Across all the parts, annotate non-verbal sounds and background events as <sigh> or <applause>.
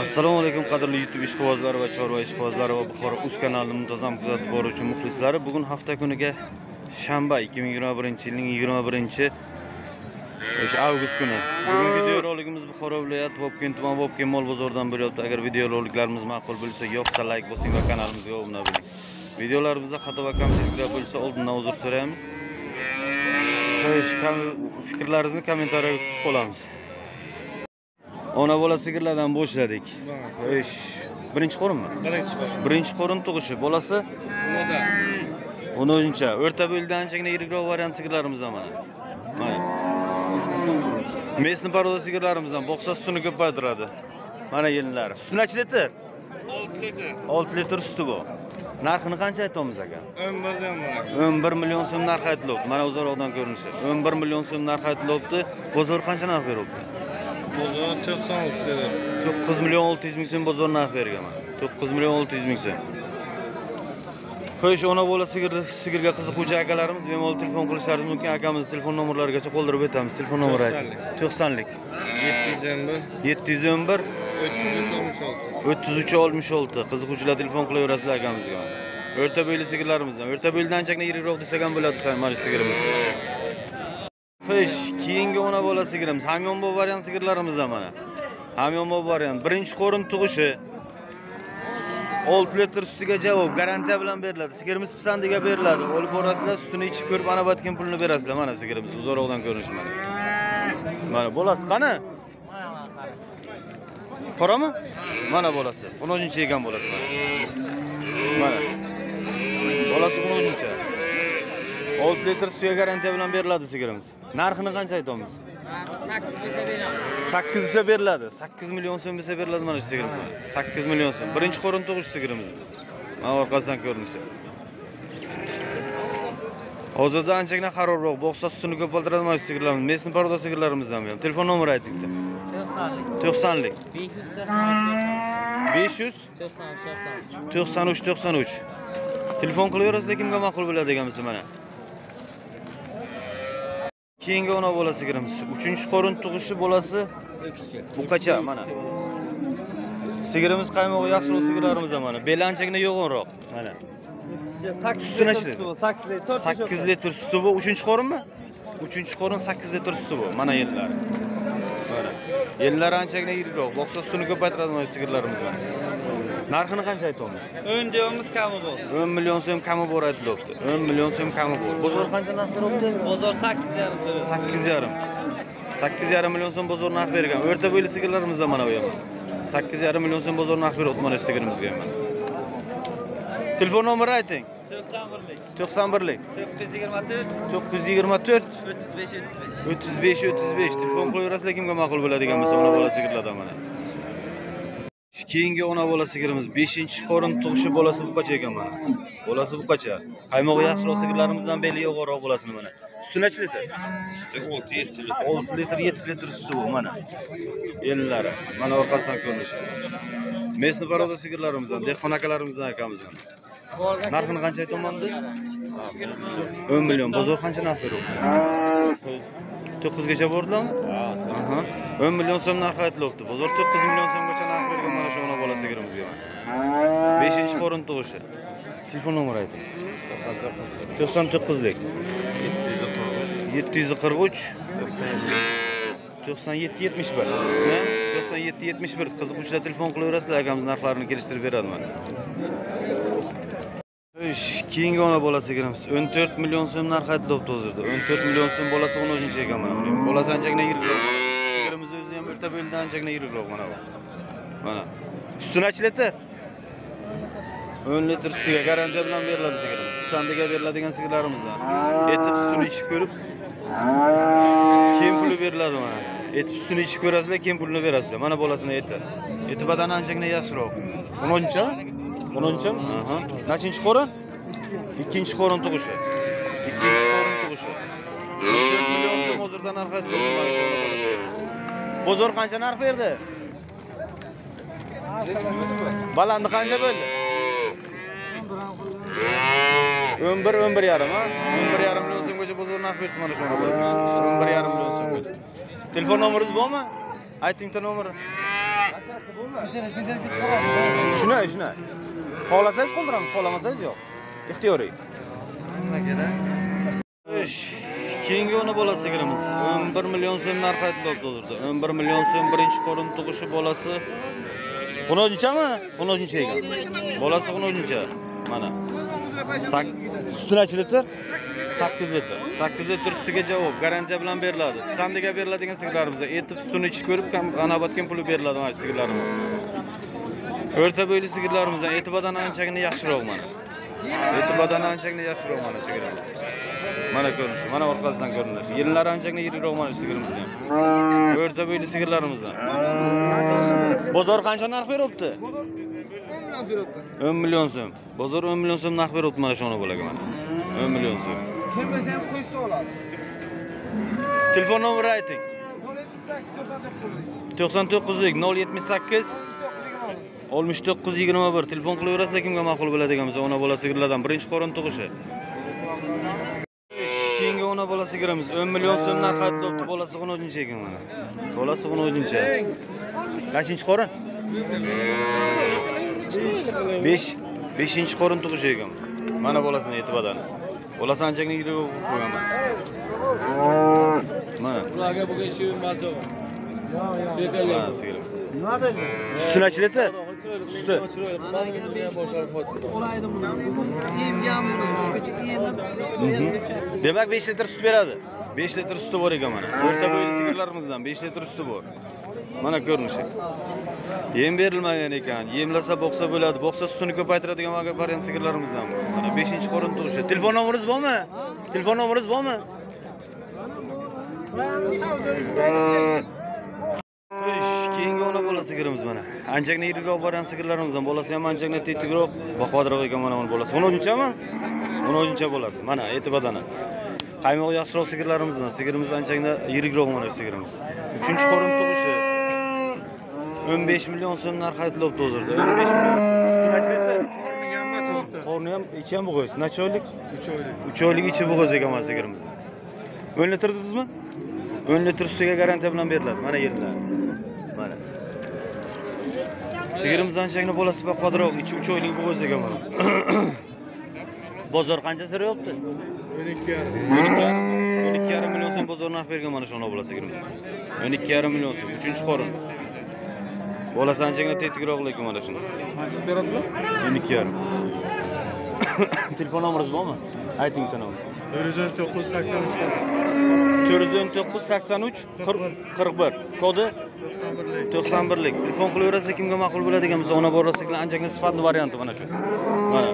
assalomu alaykum qadrli youtube ishqibozlari va chorva ishqibozlari va buxoro uz kanalini muntazam kuzatib boruvchi muxlislari bugun hafta kuniga shanba 2021 yilning 21 o'sha avgust kuni. Bugungi videorolikimiz buxoro viloyati vobkent tuman vobkent mol bozoridan bo'lyapti agar videoroliklarimiz ma'qul bo'lsa yoqsa layk bosing va kanalimizga obuna bo'ling. Videolarimizda xato va kamchiliklar bo'lsa oldindan uzr so'raymiz. Fikrlaringizni kommentariyaga kutib qolamiz. Ona bola sigirlardan boshladik. Ish. Birinchi qo'rinmi? Birinchi bor birinchi qo'rin tug'ishi. Bolasi? O'n o'zincha o'rta bo'yda anchagina yirikroq variant sigirlarimizdan mana. Mana. Mesni poroda sigirlarimizdan boqsa sutini ko'paytiradi mana yelinlari suti nechi litr olti litr olti litr suti bor narxini qancha aytyapmiz aka o'n birdan bor o'n bir million so'm narx aytilyapti mana uzoqdan ko'rinishi. O'n bir million so'm narx aytilyapti bozor qancha narx beryapti bozor to'qson olti lira to'qqiz million olti yuz ming so'm bozor narx bergan mana to'qqiz million olti yuz ming so'm. Qo'yish ona bola sigir sigirga qiziquvchi akalarimiz bemalol telefon qilishlari mumkin. Akamizni telefon nomerlarigacha qoldirib o'tamiz. Telefon nomeri to'qsonlik. Yetti yuz o'n bir. Yetti yuz o'n bir. O'ttiz uch oltmish olti. O'ttiz uch oltmish olti. Qiziquvchilar telefon qilaverasizlar akamizga. O'rta bo'yli sigirlarimizdan. O'rta bo'ylidan anchagina yirikroq desak ham bo'ladi mana shu sigirimiz qish keyingi ona bola sigirimiz hamyonbop variant sigirlarimizdan mana. Hamyonbop variant. Birinchi qo'rin tug'ishi old litr sutiga javob garantiya bilan beriladi. Sigirimiz pisandiga beriladi. Olib borasizlar, sutini ichib ko'rib, ana batgan pulini berasizlar. Mana sigirimiz uzoqroqdan ko'rinishi mana. Mana bolasi qani? Qorami? Mana bolasi. 10-chi ekan bolasi mana. Mana. Bolasi 10-chi. Olti litr sutiga garantiya bilan beriladi sigirimiz. Narxini qancha aytyapmiz sakkiz bo'lsa beriladi sakkiz million so'm bo'lsa beriladi mana shu sigir sakkiz million so'm birinchi qo'rin tug'ish sigirimiz mana orqasidan ko'rinishi hozirda anchagina xarobroq boqsa sutini ko'paytiradi mana shu sigirlarimiz mesni pardo sigirlarimizdan ham telefon nomeri ayting bitta to'qsonlik besh yuz to'qson uch to'qson uch telefon qilaverasizlar kimga ma'qul bo'ladigan bo'lsa mana keyingi ona bola sigirimiz uchinchi qo'rin tug'ishi bolasi buqacha mana. Sigirimiz qaymog'i yaxshiroq sigirlarimizdan mana. Beli anchagina yo'g'onroq mana. Sakkiz Sutini litr ichiradi. suti bor sakkiz litr sakkiz litr suti bu uchinchi qo'rinmi uchinchi qo'rin sakkiz litr suti bu mana yillari mana. Yillari anchagina yirikroq boqsa sutini ko'paytiradi mana sigirlarimiz mana narxini qancha aytyapmiz o'n deyapmiz kami bor. O'n million so'm kami bor aytilyapti o'n million so'm kami bor. Bozor qancha narx beryapti bozor sakkiz yarim so'rayapti sakkiz yarim. Sakkiz yarim million so'm bozor narx bergan. O'rta bo'yli sigirlarimizdan mana bu ham sakkiz yarim million so'm bozor narx beryapti mana shu sigirimizga ham mana telefon nomeri ayting. To'qson birlik to'qson birlik to'qqiz yuz yigirma to'rt. to'qqiz yuz yigirma to'rt. o'ttiz besh o'ttiz besh. o'ttiz besh o'ttiz besh. Telefon qilaverasizlar kimga ma'qul bo'ladigan bo'lsa ona bola sigirlardan mana keyingi ona bola sigirimiz beshinchi qo'rin tug'ishi bolasi buqacha ekan mana? Bolasi buqacha qaymog'i yaxshiroq sigirlarimizdan beli yo'g'onroq bolasini mana. Suti nechi litr? Olti yetti litr. Olti litr yetti litr suti bu mana. Elinlari mana orqasidan ko'rinishi. Mesni poroda sigirlarimizdan dehqon akalarimizdan akamiz mana narxini qancha aytyapman biz o'n million. Bozor qancha narx beryapti to'qqizgacha bordilarmi? Aha. O'n million so'm narx aytilyapti. Bozor to'qqiz million so'mgacha shu ona bola sigirimizga mana beshinchi qo'rin tug'ishi telefon nomeri ayting to'qson to'qqizlik yetti yuz qirq uch to'qson yetti yetmish bir to'qson yetti yetmish bir qiziquvchilar telefon qilaverasizlar akamiz narxlarini kelishtirib beradi mana Ish, keyingi ona bola sigirimiz 14 million so'm narx aytilyapti hozirda 14 million so'm bolasi 10 ekan mana bolasi anchagina yirikroq o'zi ham o'rta bo'yda anchagina yirikroq mana bu mana litr 10 litr sutiga garantiya bilan beriladi sigirimiz pisandiga beriladigan sigirlarimizdan etib sutini ichib ko'rib keyin puli beriladi mana etib sutini ichib ko'rasizlar keyin pulini berasizlar mana bolasini eti eti badani anchagina yaxshiroq 10 10 aha. Nechinchi qo'rin ikkinchi qo'rin tug'ishi ikkinchi qo'rin tug'ishi 4 million so'm hozirda narx aytilyapti bozor qancha narx berdi balandi qancha bo'ldi? O'n bir o'n bir yarim a o'n bir yarim million so'mgacha bozor narx berdi mana shu o'n bir yarim million so'mgacha telefon nomeringiz bormi? Ayting bitta nomer shuni shuni xohlasangiz qoldiramiz xohlamasangiz yo'q. Ixtiyoriy. Ish, keyingi ona bolasiga kiramiz 11 million so'm narxi aytilyapti hozirda 11 million so'm birinchi qorin tug'ishi bolasi 13chami 13 ekan bolasi 13 mana sutini nechi litr sakkiz litr sakkiz litr sutiga javob garantiya bilan beriladi sandiga beriladigan sigirlarimiz etib sutini ichib ko'rib anobatga puli beriladi mana shu sigirlarimiz o'rta bo'yli sigirlarimizdan eti badani anchagina yaxshiroq mana eti badani anchagina yaxshiroq mana sigirimiz mana ko'rinishi mana orqasidan ko'rinishi yillari anchagina yiriroq mana shu sigirimizdan o'rta bo'yli sigirlarimizdan. Bozor qancha narx beryapti 10 million so'm. Bozor 10 million so'm narx beryapti mana shu ona bolaga mana. 10 million so'm. Kim bilsa ham qo'yishsa oladi. telefon nomeri ayting oltmish to'qqiz yigirma bir. Telefon qilaverasizlar kimga ma'qul bo'ladigan bo'lsa ona bola sigirlardan birinchi qorin tug'ishi. Keyingi ona bola sigirimiz. 10 million so'm narxi aytilyapti bolasi 13 ekan mana. Bolasi 13 qancha qorin? 5 5 qorin tug'ishi ekan. Mana bolasini eti badani bolasi anchagina yirik bo'lib qo'ygan mana mana Ularga bugun ishi maljo. mana sigirimiz suti Olaydi buni. Bugun yemgan buni. Demak 5 litr sut beradi 5 litr suti bor ekan mana o'rta bo'yli sigirlarimizdan 5 litr suti bor mana ko'rinishi yem berilmagan ekan yemlasa boqsa bo'ladi boqsa sutini ko'paytiradigan variant sigirlarimizdan bu mana 5 qorin tug'ishi telefon nomeringiz bormi telefon nomeringiz bormi sigirimiz mana. Anchagina yirikroq variant sigirlarimizdan bolasi ham anchagina tetikroq baquvvatroq ekan mana uni bolasi 13chami 13cha bolasi. Mana eti badani qaymoq yaxshiroq sigirlarimizdan. Sigirimiz anchagina yirikroq mana shu sigirimiz. Uchinchi qorin tug'ishi. 15 million so'm narxi aytilyapti hozirda. 15 million. Qorni ham ichi ham bo'g'iz necha oylik? 3 oylik. 3 oylik ichi bo'g'iz ekan mana sigirimiz. 10 litr dedingizmi 10 litr sutiga garantiya bilan beriladi. Mana mana sigirimiz anchagina bolasi baquvvatroq ichi 3 oylik bo'g'iz ekan mana bozor qancha so'rayapti 12,5 million so'm bozor narx bergan mana shu bola sigirimiz. 12,5 million so'm uchinchi qorin. Bolasi anchagina tetikroq lekin mana shuni. Qancha so'rabdilar? 12,5 <coughs> telefon nomeringiz bormi ayting bitta nomer 419 83 41 kodi? 91 lik telefon qilaverasizlar kimga ma'qul bo'ladigan bo'lsa ona borasiglar anchagina sifatli varianti mana shu. Mana.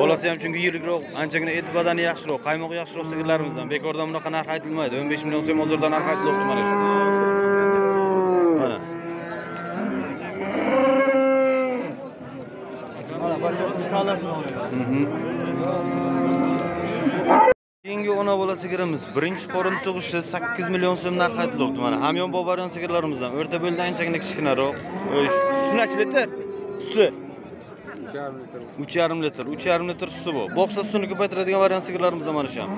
Bolasi ham chunki yirikroq anchagina eti badani yaxshiroq qaymoq yaxshiroq sigirlarimizdan bekordan bunaqa narx aytilmaydi. 15 million so'm hozirda narx aytilyapti mana shu. Mana. Mhm. Keyingi ona bola sigirimiz birinchi qorin tug'ishi 8 million so'm narx aytilyapti mana. Hamyon bobarion sigirlarimizdan o'rta bo'ldi anchagina kichkinaroq suti nechi litr suti uch yarim litr uch yarim litr suti bor boqsa sutini ko'paytiradigan variant sigirlarimizdan mana shu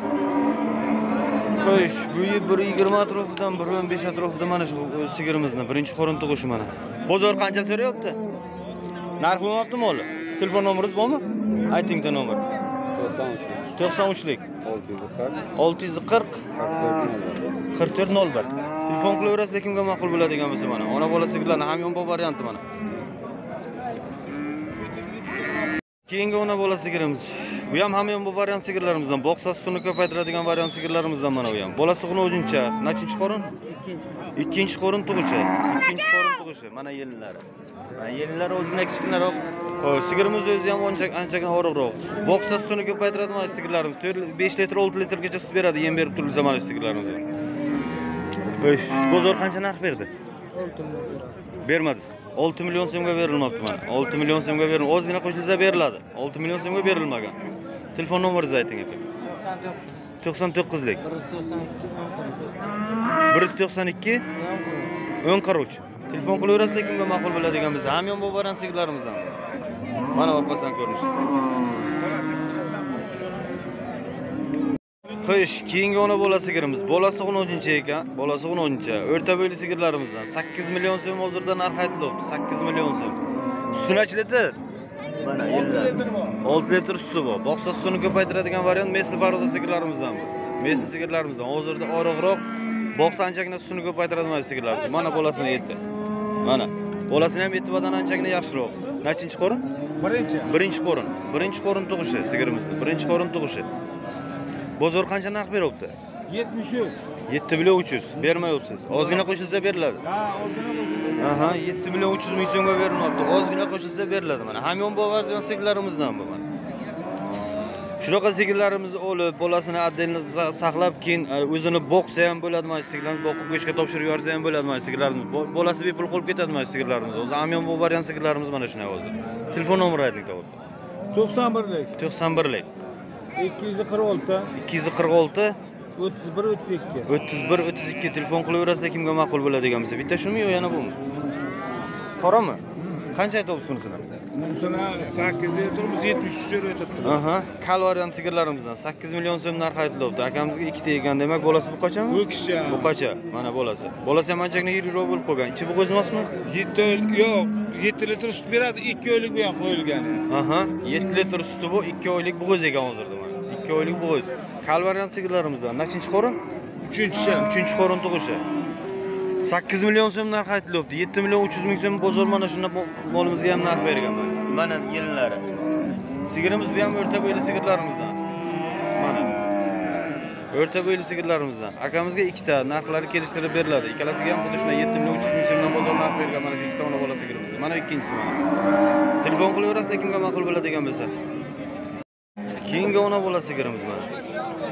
qo'yish bo'yi bir yigirma atrofidan bir o'n besh atrofida mana shu sigirimizni birinchi qorin tug'ishi mana. Bozor qancha so'rayapti? Narx bo'lmabdimi hali telefon nomeringiz bormi? Ayting nomer to'qson uchlik. Olti yuz qirq. Qirq to'rt nol bir telefon qilaverasizlar kimga ma'qul bo'ladigan bo'lsa mana. Ona bola hamyonbop varianti mana. Keyingi ona bola sigirimiz bu ham hamyon bu variant sigirlarimizdan boqsa sutini ko'paytiradigan variant sigirlarimizdan mana bu ham. Bolasi o'zincha nechinchi qorin? Ikkinchi qorin tug'ishi. Ikkinchi qorin tug'ishi. Mana yelinlari mana yelinlari o'zidan kichkinaroq. Ho'p, sigirimiz o'zi ham ancha anchagina oriqroq boqsa sutini ko'paytiradi mana sigirlarimiz. To'rt besh litr olti litrgacha sut beradi yem berib turilsa mana shu sigirlarimiz O'sh, bozor qancha narx berdi? Bermadingiz. Olti million so'mga berilmabdi mana. Olti million so'mga berildi ozgina qo'shilsa beriladi. Olti million so'mga berilmagan telefon nomeringizni ayting aka. To'qson to'qqizlik. bir yuz to'qson ikki. O'n qirq uch telefon qilaverasizlar kimga ma'qul bo'ladigan bo'lsa hamyon boboran sigirlarimizdan mana orqasidan ko'rinishi Xo'sh, keyingi ona bola sigirimiz. Bolasi 10 ekan, bolasi 10 O'rta bo'yli sigirlarimizdan 8 million so'm hozirda narx aytilyapti. 8 million so'm. Suti necha? Mana 6 litr suti bor. Boqsa sutini ko'paytiradigan variant mesli paroda sigirlarimizdan bu. Mesli sigirlarimizdan hozirda oriqroq boqsa anchagina sutini ko'paytiradigan sigirlarimiz. Mana bolasini yetdi. Mana. Bolasini ham e'tibordan anchagina yaxshiroq. Nechinchi qorin? Birinchi. Birinchi qorin. Birinchi qorin tug'ishi sigirimizni. Birinchi qorin tug'ishi. Bozor qancha narx beryapti? 73. 7 million 300 bermayapsiz. Ozgina qo'shilsa beriladi. Ha, ozgina qo'shildi. Aha, 7 million 300 ming so'mga berilyapti. Ozgina qo'shilsa beriladi mana. Hamyon bovarjon sigirlarimizdan bu mana. Shunaqa sigirlarimizni olib, bolasini отдельно saqlab, keyin e, o'zini boqsa ham bo'ladi mana sigirlarni boqib go'shtga topshirib yuborsa ham bo'ladi mana sigirlarimiz. Bo- Bolasi bepul qolib ketadi mana sigirlarimiz. O'zi hamyon bovarjon sigirlarimiz mana shunday hozir. Telefon nomeri ayting to'g'ri. 91lik, 91lik 246, 246 31, 32. 31 32 telefon qilaverasizlar kimga ma'qul bo'ladigan bo'lsa. Bitta shumi yo yana bumi? Qorami? Qancha aytyapsiz unisini? Bunisini 8 da turibmiz, 73 so'rab o'tibdi. Aha, kal variant sigirlarimizdan 8 million so'm narx aytilyapti. Akamizga ikkita ekan, demak bolasi bu qachon? Bu kishi Bu qacha? Mana bolasi. Bolasi ham anchagina yiriroq bo'lib qolgan. Ichi bu qo'zmasmi? 7 oy, yo'q, 7 litr sut beradi, 2 oylik bu ham qo'yilgan. Aha, 7 litr suti bu, 2 oylik bo'g'iz ekan hozirda mana. 2 oylik bo'g'iz. Kal variant sigirlarimizdan nechinchi qorin? 3-chi. 3 qorin tug'ishi. 8 million so'm narx aytilyapti. 7 million 300 ming so'm bozor mana shunda molimizga ham narx bergan mana. Yelinlari. Sigirimiz bu ham o'rta bo'yli sigirlarimizdan. Mana. O'rta bo'yli sigirlarimizdan. Akamizga ikkita narxlari kelishtirib beriladi. Ikkalasiga ham xuddi shunday 7 million 300 ming so'mdan bozor narx bergan mana shu ikkita ona bola sigirimizga. Mana ikkinchisi mana. Telefon qilaverasizlar kimga ma'qul bo'ladigan bo'lsa. Keyingi ona bola sigirimiz mana.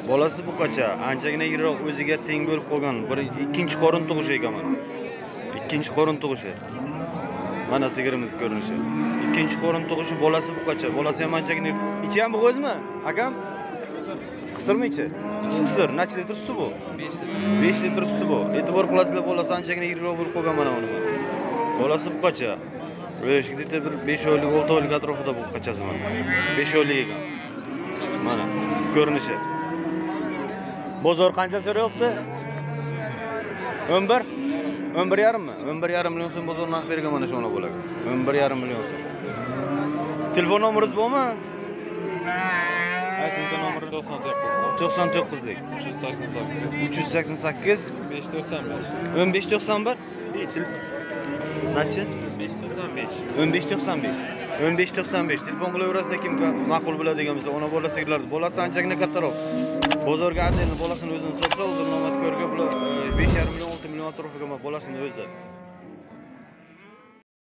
Bolasi bu qacha, anchagina yiriroq o'ziga teng bo'lib qolgan. Bir ikkinchi qorin tug'ishi ekan mana. Ikkinchi qorin tug'ishi. Mana sigirimiz ko'rinishi. Ikkinchi qorin tug'ishi bolasi bu qacha. Bolasi ham anchagina ichi ham bo'g'izmi? Akam? Qisirmi ichi? Ichi qisir. Necha litr suti bu? 5 litr. 5 litr suti bu. E'tibor qilasizlar, bolasi anchagina yiriroq bo'lib qolgan mana uni. Bolasi bu qacha. O'sh, где-то bir 5 oylik, 6 oylik atrofida bu qachasi mana. 5 oylik ekan. Mana ko'rinishi. Bozor qancha so'rayapti? 11 11 yarimmi? 11 yarim million so'm bozor narx bergan mana shu ona bo'laga. 11 yarim million so'm. Telefon nomeringiz bormi? Ayting nomeri 99 99 lik 388 388 595 15 91 Nachi? 595 15 95 15 95 telefon qilaverasizlar kim ma'qul bo'ladigan bo'lsa ona bola sigirlar bolasi anchagina kattaroq. Bozorga отдельно bolasini o'zini sotsa hozir ko'rga bular 5,5 million 6 million atrofiga bolasini o'zi.